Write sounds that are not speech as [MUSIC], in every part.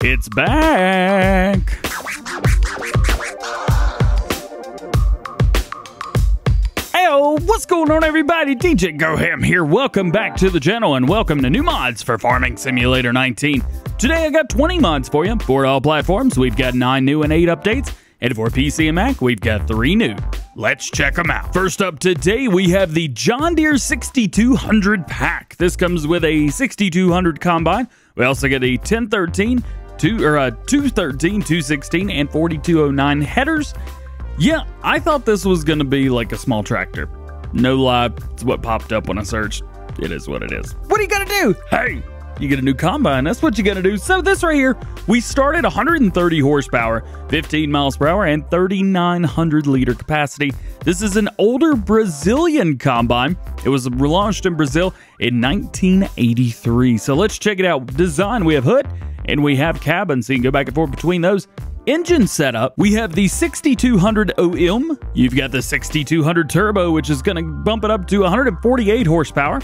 It's back. Heyo, what's going on, everybody? DJ GoHam here. Welcome back to the channel and welcome to new mods for Farming Simulator 19. Today I got 20 mods for you for all platforms. We've got 9 new and 8 updates. And for PC and Mac, we've got 3 new. Let's check them out. First up today, we have the John Deere 6200 pack. This comes with a 6200 combine. We also get a 1013, two, or uh, a 213, 216, and 4209 headers. Yeah, I thought this was going to be like a small tractor. No lie, it's what popped up when I searched. It is what it is. What are you going to do? Hey, you get a new combine. That's what you got to do. So this right here, we start at 130 horsepower, 15 miles per hour, and 3,900 liter capacity. This is an older Brazilian combine. It was launched in Brazil in 1983. So let's check it out. Design, we have hood and we have cabins so you can go back and forth between those engine setup, we have the 6200 OM. You've got the 6200 Turbo, which is going to bump it up to 148 horsepower.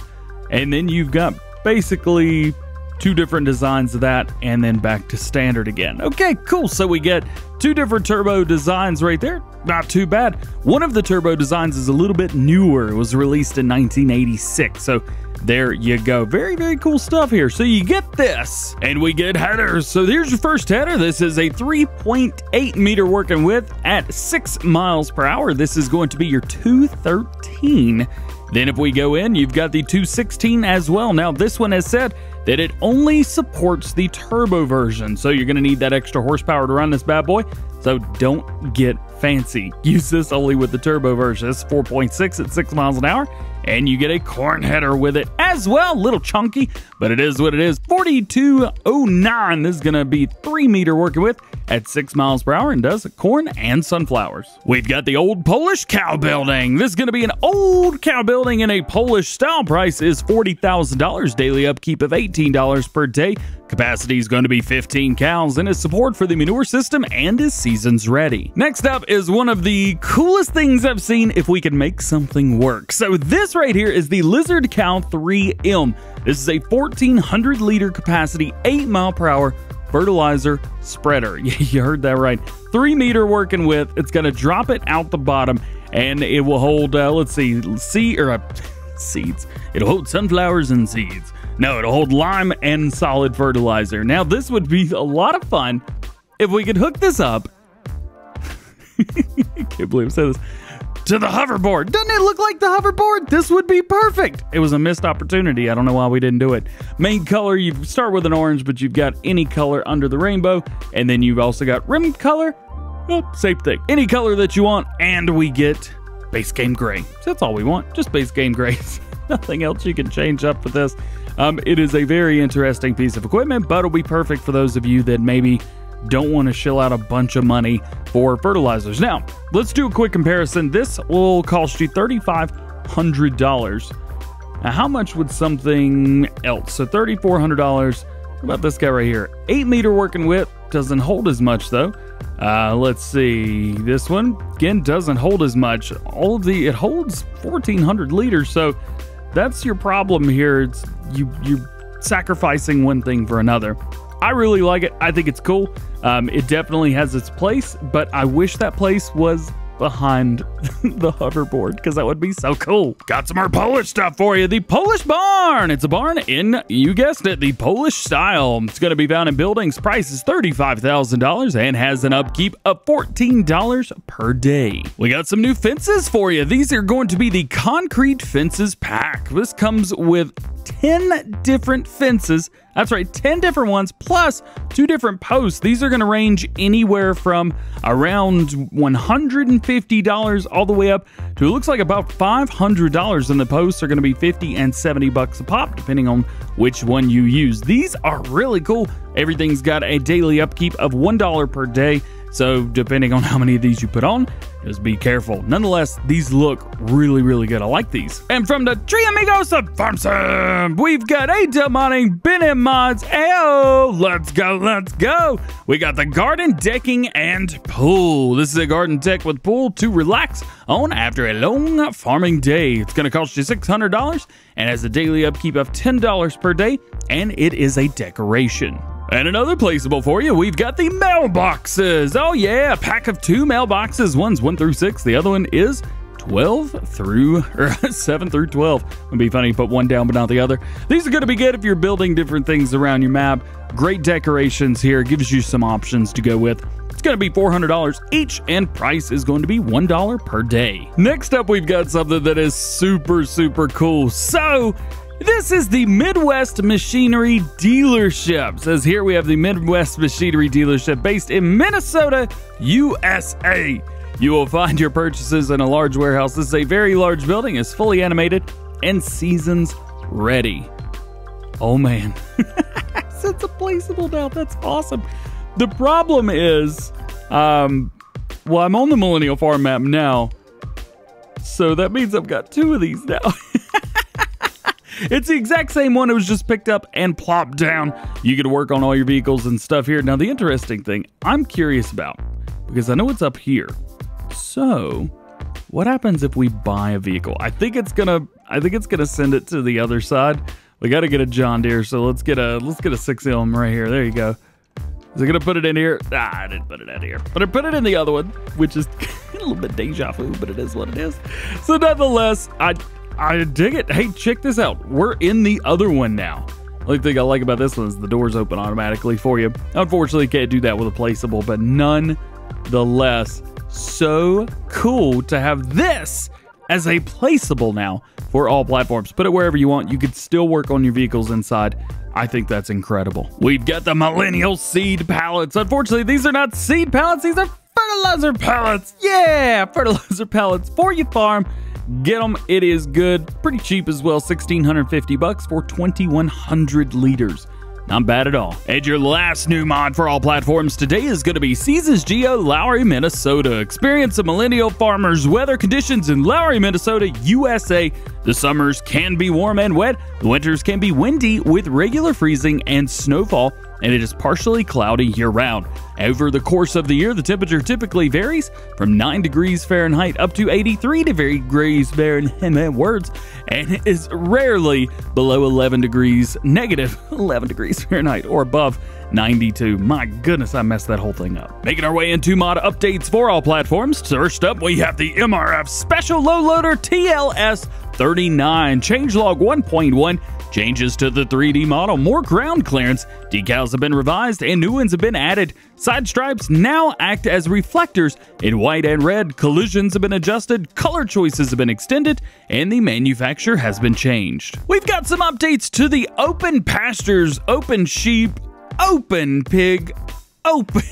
And then you've got basically two different designs of that and then back to standard again. Okay, cool. So we get two different turbo designs right there. Not too bad. One of the turbo designs is a little bit newer. It was released in 1986. So there you go. Very, very cool stuff here. So you get this, and we get headers. So here's your first header. This is a 3.8 meter working width at 6 miles per hour. This is going to be your 213. Then if we go in, you've got the 216 as well. Now this one has said that it only supports the turbo version. So you're going to need that extra horsepower to run this bad boy. So don't get fancy. [LAUGHS] Use this only with the turbo version. It's 4.6 at 6 miles an hour and you get a corn header with it as well. Little chunky, but it is what it is. 4209. This is going to be 3 meter working with at 6 miles per hour and does corn and sunflowers. We've got the old Polish cow building. This is going to be an old cow building in a Polish style. Price is $40,000. Daily upkeep of $18 per day. Capacity is going to be 15 cows and is support for the manure system and is seasons ready. Next up is one of the coolest things I've seen if we can make something work. So this right here is the Lizard Kal3m. This is a 1400 liter capacity, 8 mile per hour fertilizer spreader. [LAUGHS] you heard that right. Three meter working width. It's going to drop it out the bottom and it will hold, uh, let's see, seed or uh, seeds. It'll hold sunflowers and seeds. No, it'll hold lime and solid fertilizer. Now, this would be a lot of fun if we could hook this up. I [LAUGHS] can't believe I said this. To the hoverboard. Doesn't it look like the hoverboard? This would be perfect. It was a missed opportunity. I don't know why we didn't do it. Main color, you start with an orange, but you've got any color under the rainbow. And then you've also got rim color. Oh, same thing. Any color that you want. And we get base game gray. So that's all we want. Just base game gray. [LAUGHS] Nothing else you can change up with this. Um, it is a very interesting piece of equipment, but it'll be perfect for those of you that maybe don't want to shell out a bunch of money for fertilizers. Now, let's do a quick comparison. This will cost you $3,500. Now, how much would something else? So $3,400. What about this guy right here? 8 meter working width. Doesn't hold as much though. Uh, let's see. This one, again, doesn't hold as much. All of the, it holds 1,400 liters. So that's your problem here. It's you, you're sacrificing one thing for another. I really like it. I think it's cool. Um, it definitely has its place, but I wish that place was behind [LAUGHS] the hoverboard because that would be so cool. Got some more Polish stuff for you. The Polish Barn. It's a barn in, you guessed it, the Polish style. It's going to be found in buildings. Price is $35,000 and has an upkeep of $14 per day. We got some new fences for you. These are going to be the Concrete Fences Pack. This comes with 10 different fences. That's right, 10 different ones plus two different posts. These are to range anywhere from around $150 all the way up to it looks like about $500 and the posts are to be 50 and 70 bucks a pop depending on which one you use. These are really cool. Everything's got a daily upkeep of $1 per day. So depending on how many of these you put on, just be careful. Nonetheless, these look really, really good. I like these. And from the Tree Amigos of Farm Sim, we've got A Modding, Ben Mods. Ayo, let's go, let's go. We got the garden decking and pool. This is a garden deck with pool to relax on after a long farming day. It's to cost you $600 and has a daily upkeep of $10 per day, and it is a decoration. And another placeable for you, we've got the mailboxes. Oh yeah, a pack of two mailboxes. One's one through six, the other one is 12 through [LAUGHS] or 7 through 12. It'd be funny put one down but not the other. These are going to be good if you're building different things around your map. Great decorations here, gives you some options to go with. It's going to be $400 each, and price is going to be $1 per day. Next up, we've got something that is super, super cool. So, this is the Midwest Machinery Dealership. Says here we have the Midwest Machinery Dealership based in Minnesota, USA. You will find your purchases in a large warehouse. This is a very large building, it's fully animated and seasons ready. Oh man. [LAUGHS] it's a placeable now. That's awesome. The problem is, um, well, I'm on the Millennial Farm map now. So that means I've got two of these now. [LAUGHS] It's the exact same one. It was just picked up and plopped down. You to work on all your vehicles and stuff here. Now, the interesting thing I'm curious about, because I know it's up here. So, what happens if we buy a vehicle? I think it's gonna. I think it's gonna send it to the other side. We got to get a John Deere, so let's get a let's get a six M right here. There you go. Is it gonna put it in here? Ah, I didn't put it in here, but I put it in the other one, which is [LAUGHS] a little bit deja vu, but it is what it is. So nonetheless, I I dig it. Hey, check this out. We're in the other one now. The only thing I like about this one is the doors open automatically for you. Unfortunately, can't do that with a placeable, but nonetheless, so cool to have this as a placeable now for all platforms. Put it wherever you want. You could still work on your vehicles inside. I think that's incredible. We've got the Millennial Seed Pallets. Unfortunately, these are not seed pallets. These are fertilizer pallets. Yeah, fertilizer pallets for your farm. Get them. It is good. Pretty cheap as well. 1650 bucks for 2100 liters. Not bad at all. And your last new mod for all platforms today is going to be Seasons Geo Lowry, Minnesota. Experience the millennial farmers' weather conditions in Lowry, Minnesota, USA. The summers can be warm and wet, the winters can be windy with regular freezing and snowfall, and it is partially cloudy year round. Over the course of the year, the temperature typically varies from 9 degrees Fahrenheit up to 83 degrees Fahrenheit [LAUGHS] words, and is rarely below 11 degrees, negative [LAUGHS] 11 degrees Fahrenheit or above 92. My goodness, I messed that whole thing up. Making our way into mod updates for all platforms. First up, we have the MRF Special Low Loader TLS 39. Changelog 1.1 changes to the 3D model, more ground clearance, decals have been revised, and new ones have been added. Side stripes now act as reflectors in white and red, collisions have been adjusted, color choices have been extended, and the manufacturer has been changed. We've got some updates to the open pastures, open sheep, open pig, open.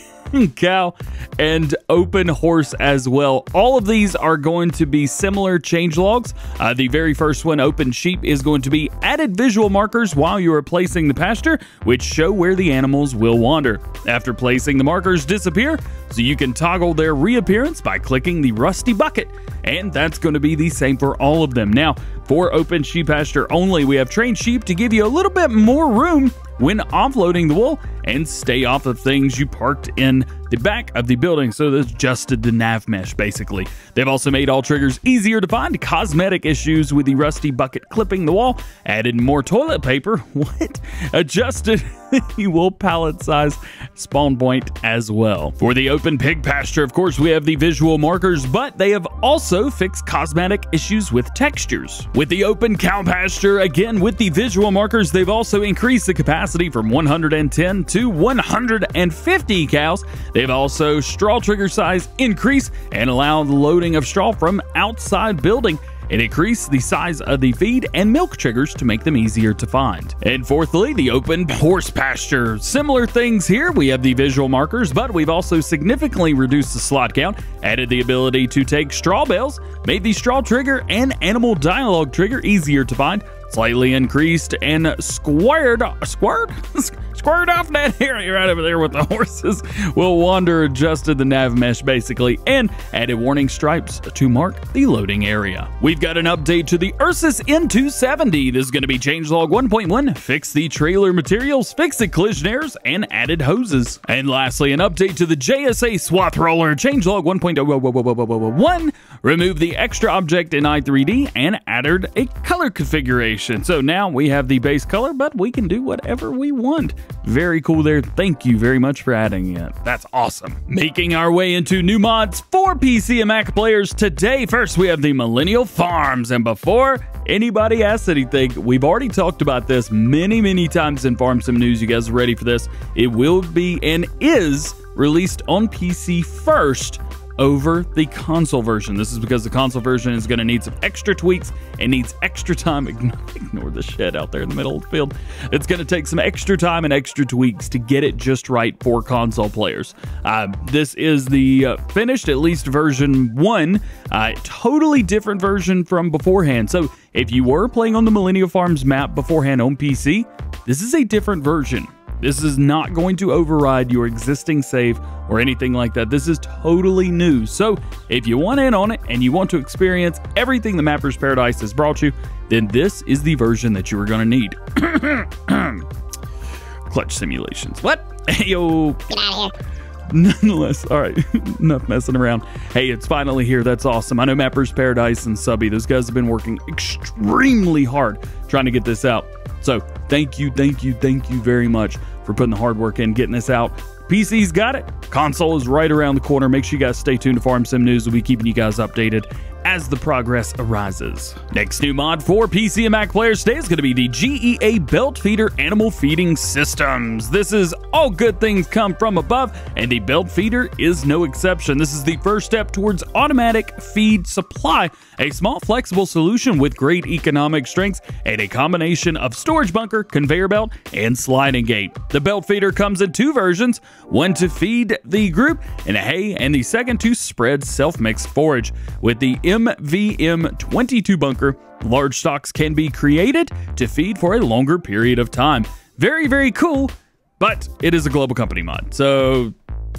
Cow, and open horse as well. All of these are going to be similar change logs. Uh, the very first one, open sheep, is going to be added visual markers while you are placing the pasture, which show where the animals will wander. After placing the markers disappear, so you can toggle their reappearance by clicking the rusty bucket. And that's going to be the same for all of them. Now, for open sheep pasture only, we have trained sheep to give you a little bit more room when offloading the wool and stay off of things you parked in the back of the building. So they adjusted the nav mesh basically. They've also made all triggers easier to find, cosmetic issues with the rusty bucket clipping the wall, added more toilet paper, [LAUGHS] what? Adjusted [LAUGHS] the wool pallet size spawn point as well. For the open pig pasture, of course, we have the visual markers, but they have also fixed cosmetic issues with textures. With the open cow pasture, again, with the visual markers, they've also increased the capacity from 110 to 150 cows. They've also straw trigger size increase and allow the loading of straw from outside building it increased the size of the feed and milk triggers to make them easier to find. And fourthly, the open horse pasture. Similar things here. We have the visual markers, but we've also significantly reduced the slot count, added the ability to take straw bales, made the straw trigger and animal dialogue trigger easier to find, slightly increased and squared squared [LAUGHS] squared off that area [LAUGHS] right over there with the horses. Will wander adjusted the nav mesh basically and added warning stripes to mark the loading area. We've got an update to the ursus n270 this is going to be changelog 1.1 fix the trailer materials fix the collision errors and added hoses. And lastly an update to the jsa swath roller. Changelog 1.1 remove the extra object in i3d and added a color configuration so now we have the base color, but we can do whatever we want. Very cool there. Thank you very much for adding it. That's awesome. Making our way into new mods for PC and Mac players today. First, we have the Millennial Farms. And before anybody asks anything, we've already talked about this many, many times in Farm Sim News. You guys are ready for this? It will be and is released on PC first over the console version. This is because the console version is going to need some extra tweaks and needs extra time. [LAUGHS] Ignore the shed out there in the middle of the field. It's going to take some extra time and extra tweaks to get it just right for console players. Uh, this is the uh, finished, at least version one, uh, totally different version from beforehand. So if you were playing on the Millennial Farms map beforehand on PC, this is a different version. This is not going to override your existing save or anything like that. This is totally new. So if you want in on it and you want to experience everything the Mapper's Paradise has brought you, then this is the version that you are going to need. [COUGHS] Clutch simulations. What? [LAUGHS] Yo. Get out of here. Nonetheless, all right, [LAUGHS] enough messing around. Hey, it's finally here. That's awesome. I know Mapper's Paradise and Subby, those guys have been working extremely hard trying to get this out. So thank you, thank you, thank you very much for putting the hard work in, getting this out. PC's got it. Console is right around the corner. Make sure you guys stay tuned to Farm Sim News. We'll be keeping you guys updated as the progress arises. Next new mod for PC and Mac players today is going to be the GEA Belt Feeder Animal Feeding Systems. This is all good things come from above, and the Belt Feeder is no exception. This is the first step towards automatic feed supply, a small flexible solution with great economic strengths and a combination of storage bunker, conveyor belt, and sliding gate. The Belt Feeder comes in two versions, one to feed the group in hay and the second to spread self-mixed forage. With the MVM22 bunker, large stocks can be created to feed for a longer period of time. Very, very cool, but it is a global company mod, so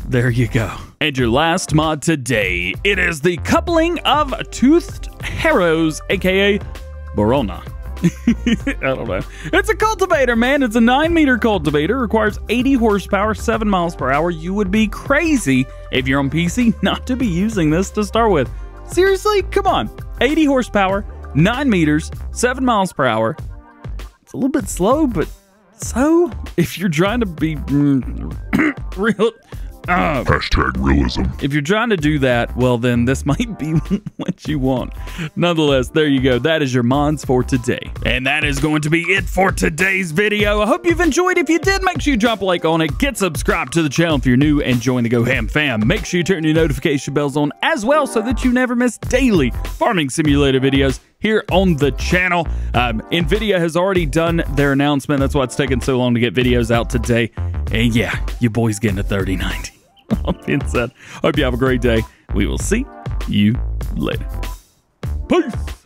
there you go. And your last mod today, it is the coupling of toothed harrows, aka Borona. [LAUGHS] I don't know. It's a cultivator, man. It's a 9 meter cultivator. Requires 80 horsepower, 7 miles per hour. You would be crazy if you're on PC not to be using this to start with. Seriously? Come on. 80 horsepower, 9 meters, 7 miles per hour. It's a little bit slow, but so if you're trying to be mm, [CLEARS THROAT] real. Uh, Hashtag realism. if you're trying to do that, well, then this [LAUGHS] might be what you want. Nonetheless, there you go. That is your mods for today. And that is going to be it for today's video. I hope you've enjoyed. If you did, make sure you drop a like on it. Get subscribed to the channel if you're new and join the Go Ham fam. Make sure you turn your notification bells on as well so that you never miss daily farming simulator videos here on the channel. Um, NVIDIA has already done their announcement. That's why it's taking so long to get videos out today. And yeah, your boy's getting a 3090. [LAUGHS] All being said, hope you have a great day. We will see you later. Peace.